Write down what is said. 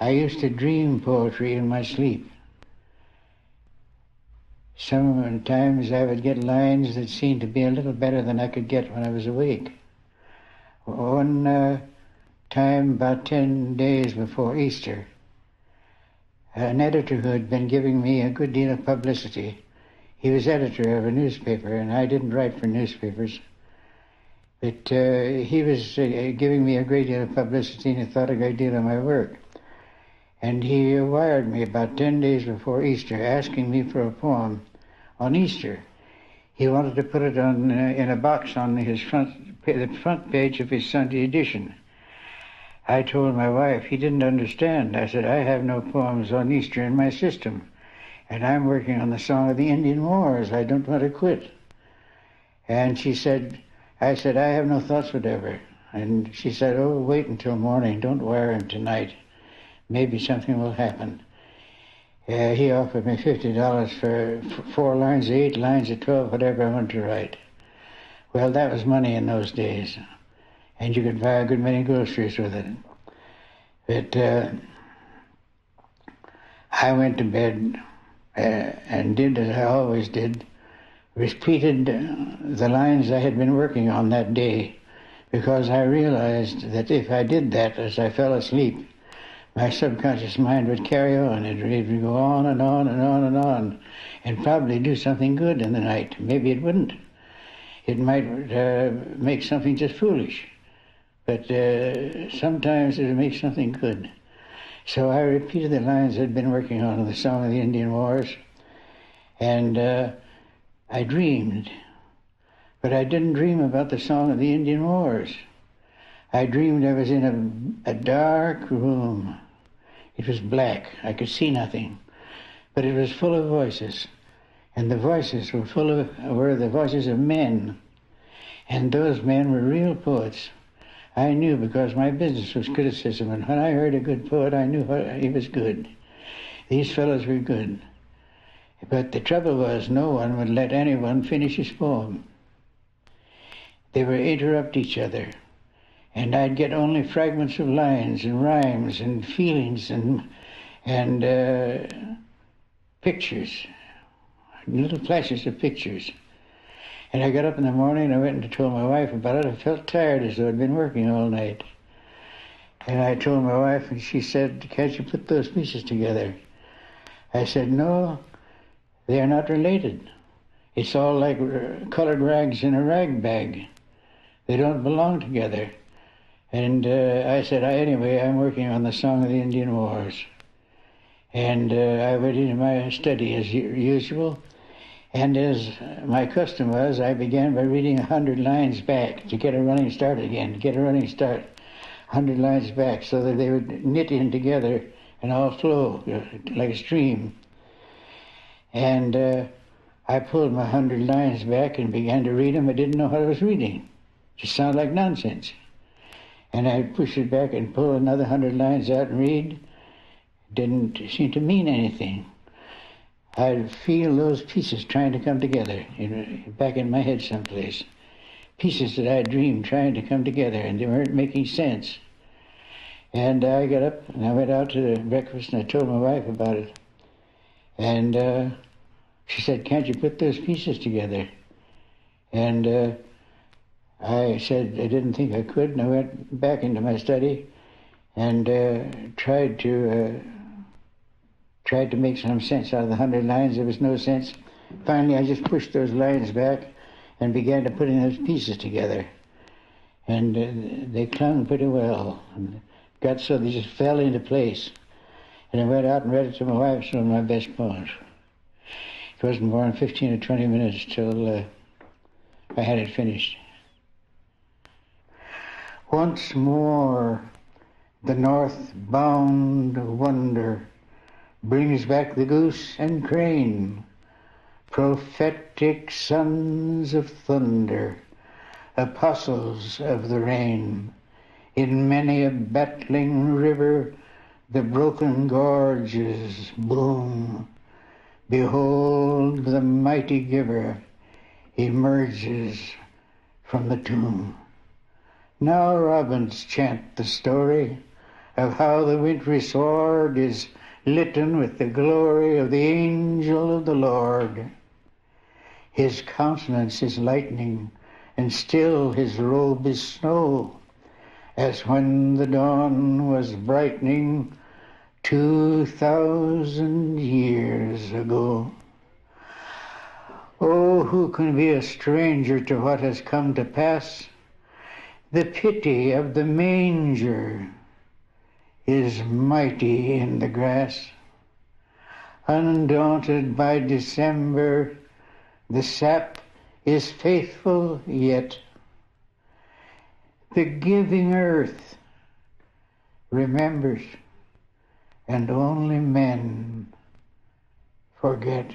I used to dream poetry in my sleep. Sometimes I would get lines that seemed to be a little better than I could get when I was awake. One uh, time, about 10 days before Easter, an editor who had been giving me a good deal of publicity, he was editor of a newspaper, and I didn't write for newspapers. But uh, he was uh, giving me a great deal of publicity and he thought a great deal of my work. And he wired me about 10 days before Easter asking me for a poem on Easter. He wanted to put it on uh, in a box on his front, the front page of his Sunday edition. I told my wife he didn't understand. I said, I have no poems on Easter in my system, and I'm working on the Song of the Indian Wars. I don't want to quit. And she said, I said, I have no thoughts whatever. And she said, Oh, wait until morning. Don't wire him tonight. Maybe something will happen. Uh, he offered me $50 for four lines, eight lines, or 12, whatever I wanted to write. Well, that was money in those days. And you could buy a good many groceries with it. But uh, I went to bed uh, and did as I always did repeated the lines I had been working on that day because I realized that if I did that as I fell asleep, my subconscious mind would carry on. It would go on and on and on and on and probably do something good in the night. Maybe it wouldn't. It might uh, make something just foolish. But uh, sometimes it makes something good. So I repeated the lines I'd been working on in the Song of the Indian Wars. And uh, I dreamed, but I didn't dream about the song of the Indian Wars. I dreamed I was in a, a dark room. It was black. I could see nothing, but it was full of voices, and the voices were full of were the voices of men, and those men were real poets. I knew because my business was criticism, and when I heard a good poet, I knew he was good. These fellows were good. But the trouble was, no one would let anyone finish his poem. They would interrupt each other, and I'd get only fragments of lines and rhymes and feelings and and uh, pictures, little flashes of pictures. And I got up in the morning and I went and told my wife about it. I felt tired as though I'd been working all night. And I told my wife, and she said, Can't you put those pieces together? I said, No, they are not related. It's all like colored rags in a rag bag. They don't belong together. And uh, I said, anyway, I'm working on the Song of the Indian Wars. And uh, I went into my study as usual. And as my custom was, I began by reading a hundred lines back to get a running start again, to get a running start. Hundred lines back so that they would knit in together and all flow like a stream. And uh, I pulled my hundred lines back and began to read them. I didn't know what I was reading. It just sounded like nonsense. And I'd push it back and pull another hundred lines out and read. Didn't seem to mean anything. I'd feel those pieces trying to come together in, back in my head someplace. Pieces that I dreamed trying to come together, and they weren't making sense. And I got up and I went out to breakfast and I told my wife about it. And uh, she said, Can't you put those pieces together? And uh, I said I didn't think I could, and I went back into my study and uh, tried to uh, tried to make some sense out of the hundred lines. There was no sense. Finally, I just pushed those lines back and began to put in those pieces together, and uh, they clung pretty well. And got so they just fell into place. And I went out and read it to my wife. It's one of my best poems. It wasn't more than 15 or 20 minutes till uh, I had it finished. Once more, the north-bound wonder brings back the goose and crane, prophetic sons of thunder, apostles of the rain. In many a battling river the broken gorges boom. Behold, the mighty giver emerges from the tomb. Now robins chant the story of how the wintry sward is litten with the glory of the angel of the Lord. His countenance is lightning, and still his robe is snow, as when the dawn was brightening two thousand years ago. Oh, who can be a stranger to what has come to pass? The pity of the manger is mighty in the grass. Undaunted by December, the sap is faithful yet. The giving earth remembers, and only men forget.